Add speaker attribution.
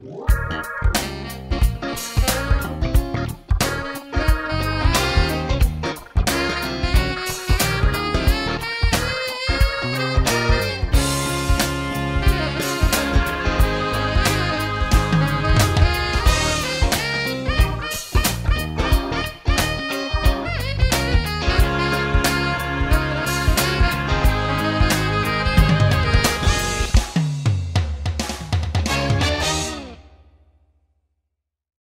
Speaker 1: What?